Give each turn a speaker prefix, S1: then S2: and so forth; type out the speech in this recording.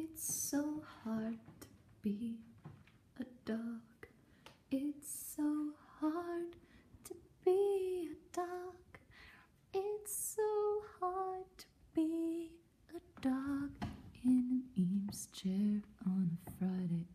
S1: It's so hard to be a dog. It's so hard to be a dog. It's so hard to be a dog in an Eames chair on a Friday.